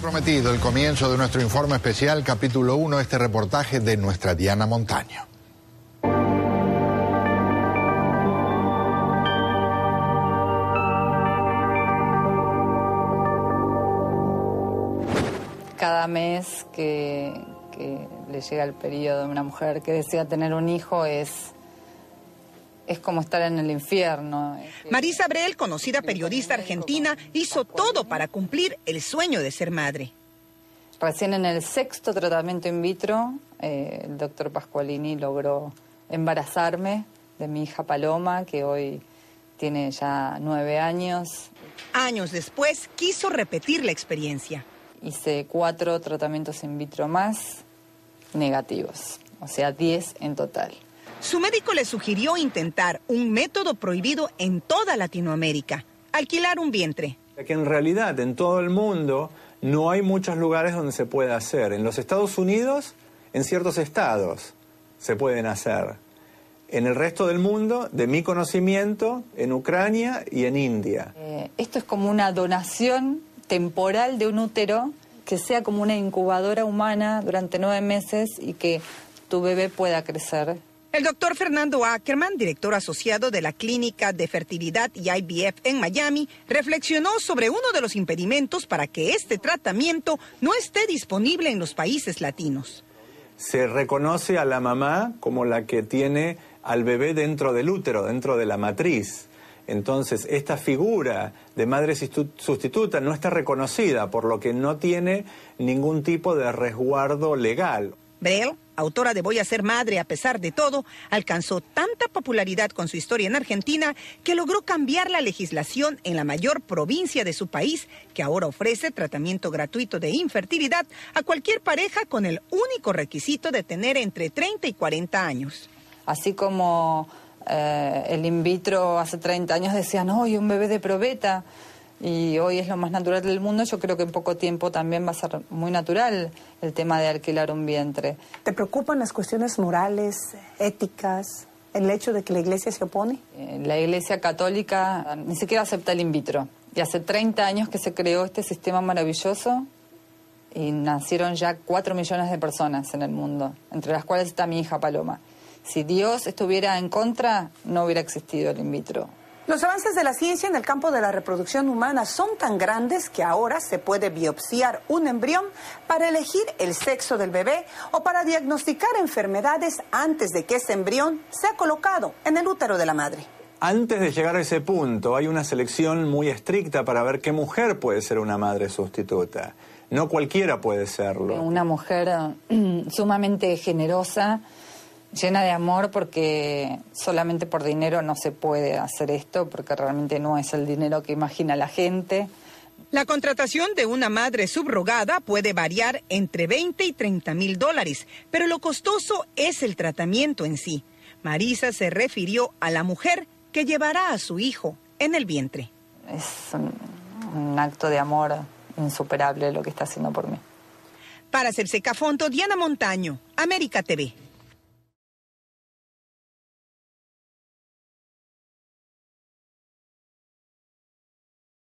Prometido el comienzo de nuestro informe especial, capítulo 1, este reportaje de nuestra Diana Montaño. Cada mes que, que le llega el periodo de una mujer que desea tener un hijo es es como estar en el infierno. Marisa Brel, conocida periodista argentina, hizo todo para cumplir el sueño de ser madre. Recién en el sexto tratamiento in vitro, eh, el doctor Pascualini logró embarazarme de mi hija Paloma, que hoy tiene ya nueve años. Años después, quiso repetir la experiencia. Hice cuatro tratamientos in vitro más negativos, o sea, diez en total. Su médico le sugirió intentar un método prohibido en toda Latinoamérica, alquilar un vientre. Que en realidad en todo el mundo no hay muchos lugares donde se pueda hacer. En los Estados Unidos, en ciertos estados se pueden hacer. En el resto del mundo, de mi conocimiento, en Ucrania y en India. Eh, esto es como una donación temporal de un útero que sea como una incubadora humana durante nueve meses y que tu bebé pueda crecer el doctor Fernando Ackerman, director asociado de la Clínica de Fertilidad y IVF en Miami, reflexionó sobre uno de los impedimentos para que este tratamiento no esté disponible en los países latinos. Se reconoce a la mamá como la que tiene al bebé dentro del útero, dentro de la matriz. Entonces, esta figura de madre sustituta no está reconocida, por lo que no tiene ningún tipo de resguardo legal. Brel, autora de Voy a ser madre a pesar de todo, alcanzó tanta popularidad con su historia en Argentina que logró cambiar la legislación en la mayor provincia de su país, que ahora ofrece tratamiento gratuito de infertilidad a cualquier pareja con el único requisito de tener entre 30 y 40 años. Así como eh, el in vitro hace 30 años decían, hoy un bebé de probeta y hoy es lo más natural del mundo, yo creo que en poco tiempo también va a ser muy natural el tema de alquilar un vientre. ¿Te preocupan las cuestiones morales, éticas, el hecho de que la iglesia se opone? Eh, la iglesia católica ni siquiera acepta el in vitro. Y hace 30 años que se creó este sistema maravilloso y nacieron ya 4 millones de personas en el mundo, entre las cuales está mi hija Paloma. Si Dios estuviera en contra, no hubiera existido el in vitro. Los avances de la ciencia en el campo de la reproducción humana son tan grandes que ahora se puede biopsiar un embrión para elegir el sexo del bebé o para diagnosticar enfermedades antes de que ese embrión sea colocado en el útero de la madre. Antes de llegar a ese punto hay una selección muy estricta para ver qué mujer puede ser una madre sustituta. No cualquiera puede serlo. Una mujer eh, sumamente generosa llena de amor porque solamente por dinero no se puede hacer esto, porque realmente no es el dinero que imagina la gente. La contratación de una madre subrogada puede variar entre 20 y 30 mil dólares, pero lo costoso es el tratamiento en sí. Marisa se refirió a la mujer que llevará a su hijo en el vientre. Es un, un acto de amor insuperable lo que está haciendo por mí. Para hacerse Cafonto, Diana Montaño, América TV.